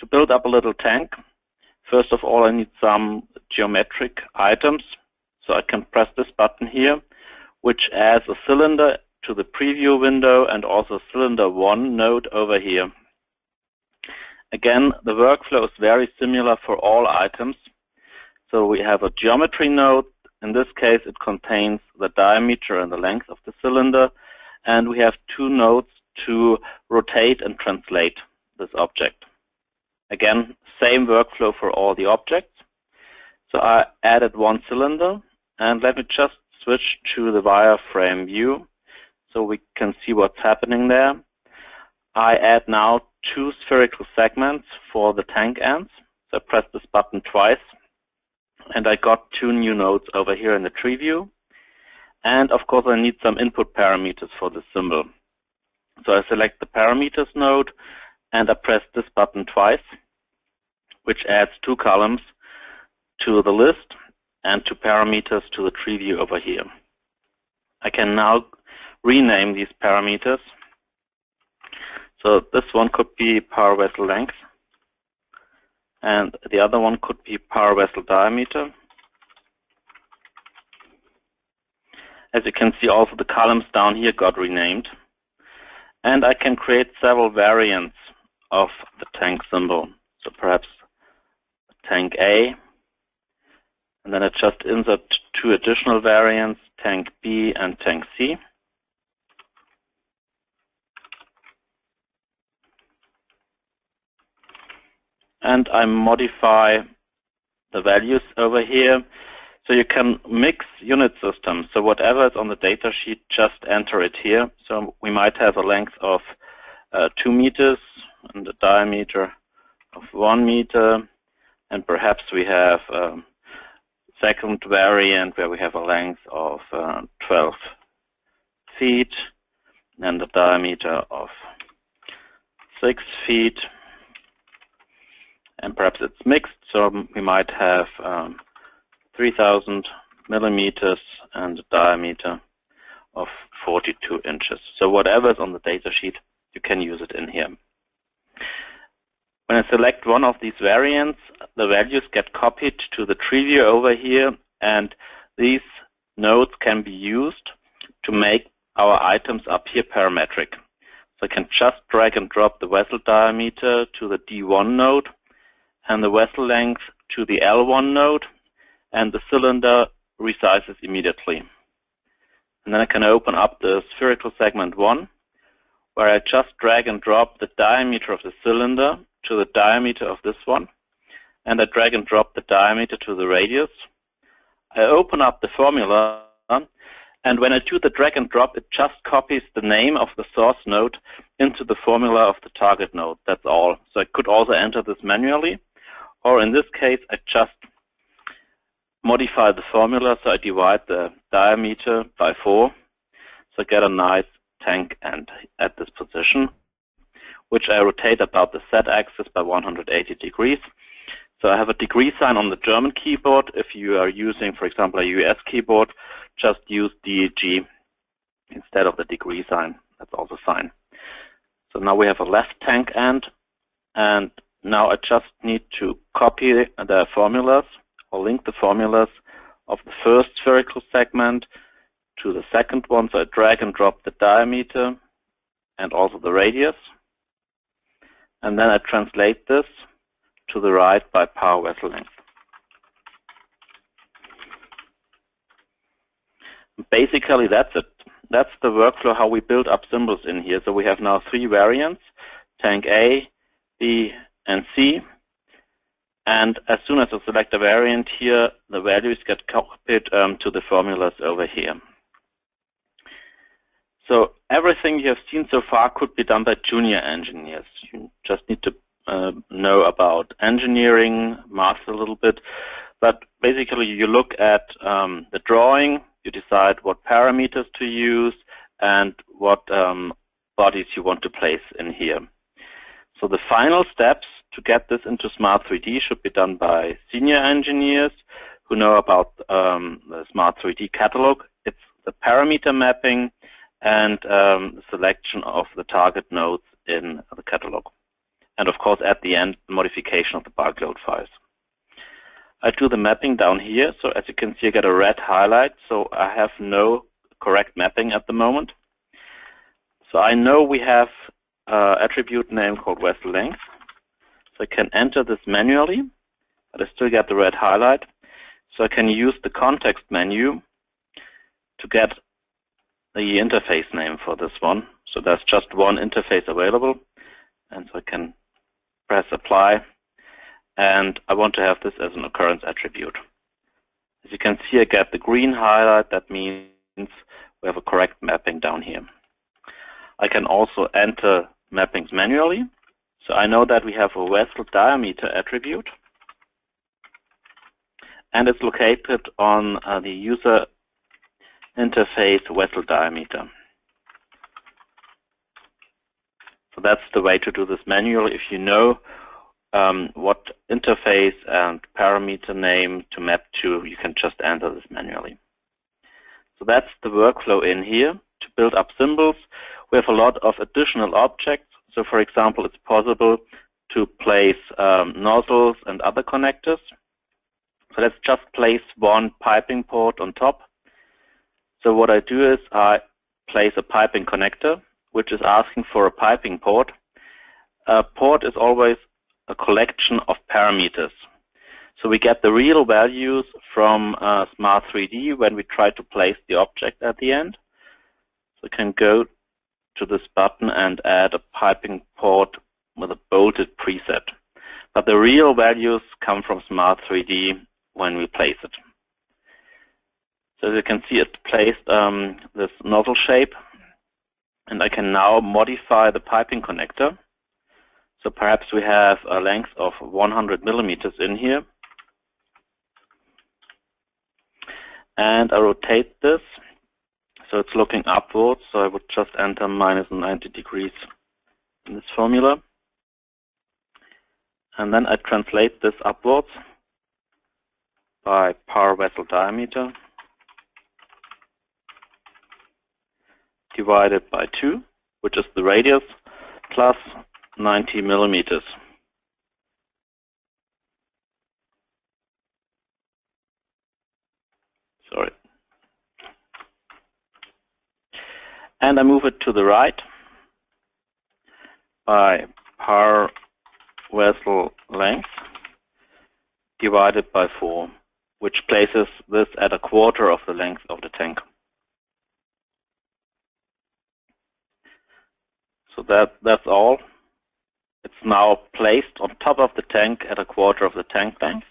To build up a little tank, first of all I need some geometric items. So I can press this button here, which adds a cylinder to the preview window and also cylinder 1 node over here. Again, the workflow is very similar for all items. So we have a geometry node. In this case, it contains the diameter and the length of the cylinder. And we have two nodes to rotate and translate this object. Again, same workflow for all the objects. So I added one cylinder. And let me just switch to the wireframe view so we can see what's happening there. I add now two spherical segments for the tank ends. So I press this button twice and I got two new nodes over here in the tree view. And of course I need some input parameters for the symbol. So I select the parameters node and I press this button twice, which adds two columns to the list and two parameters to the tree view over here. I can now rename these parameters. So this one could be par vessel length, and the other one could be par vessel diameter. As you can see, also the columns down here got renamed. And I can create several variants of the tank symbol. So perhaps tank A, and then I just insert two additional variants, tank B and tank C. and I modify the values over here. So you can mix unit systems. So whatever is on the data sheet, just enter it here. So we might have a length of 2 meters and a diameter of 1 meter. And perhaps we have a second variant where we have a length of uh, 12 feet and a diameter of 6 feet and perhaps it's mixed, so we might have um, 3000 millimeters and a diameter of 42 inches. So whatever is on the data sheet, you can use it in here. When I select one of these variants, the values get copied to the tree view over here, and these nodes can be used to make our items up here parametric. So I can just drag and drop the vessel diameter to the D1 node, and the vessel length to the L1 node, and the cylinder resizes immediately. And then I can open up the spherical segment 1, where I just drag and drop the diameter of the cylinder to the diameter of this one, and I drag and drop the diameter to the radius. I open up the formula, and when I do the drag and drop, it just copies the name of the source node into the formula of the target node. That's all. So I could also enter this manually, or in this case, I just modify the formula, so I divide the diameter by 4, so I get a nice tank end at this position, which I rotate about the z-axis by 180 degrees. So I have a degree sign on the German keyboard. If you are using, for example, a US keyboard, just use DEG instead of the degree sign. That's also fine. So now we have a left tank end, and now I just need to copy the formulas or link the formulas of the first spherical segment to the second one. So I drag and drop the diameter and also the radius. And then I translate this to the right by par vessel length. Basically, that's it. That's the workflow how we build up symbols in here. So we have now three variants, tank A, B, and C. And as soon as I select a variant here, the values get copied um, to the formulas over here. So everything you have seen so far could be done by junior engineers. You just need to uh, know about engineering, master a little bit. But basically, you look at um, the drawing, you decide what parameters to use, and what um, bodies you want to place in here. So the final steps to get this into Smart 3D should be done by senior engineers who know about um, the Smart 3D catalog. It's the parameter mapping and um, selection of the target nodes in the catalog. and of course at the end modification of the bulk load files. I do the mapping down here, so as you can see I get a red highlight, so I have no correct mapping at the moment. So I know we have uh, attribute name called vessel length, so I can enter this manually, but I still get the red highlight. So I can use the context menu to get the interface name for this one. So there's just one interface available, and so I can press apply and I want to have this as an occurrence attribute. As you can see, I get the green highlight. That means we have a correct mapping down here. I can also enter mappings manually. So I know that we have a vessel diameter attribute. And it's located on uh, the user interface vessel diameter. So that's the way to do this manually. If you know um, what interface and parameter name to map to, you can just enter this manually. So that's the workflow in here. To build up symbols, we have a lot of additional objects. So for example, it's possible to place um, nozzles and other connectors. So let's just place one piping port on top. So what I do is I place a piping connector, which is asking for a piping port. A port is always a collection of parameters. So we get the real values from uh, Smart 3D when we try to place the object at the end. So we can go to this button and add a piping port with a bolted preset. But the real values come from Smart 3D when we place it. So as you can see, it placed um, this nozzle shape, and I can now modify the piping connector. So perhaps we have a length of 100 millimeters in here. And I rotate this so it's looking upwards. So I would just enter minus 90 degrees in this formula. And then I translate this upwards by par vessel diameter divided by 2, which is the radius, plus 90 millimeters. Sorry. And I move it to the right by par vessel length divided by 4, which places this at a quarter of the length of the tank. So that that's all. It's now placed on top of the tank at a quarter of the tank length.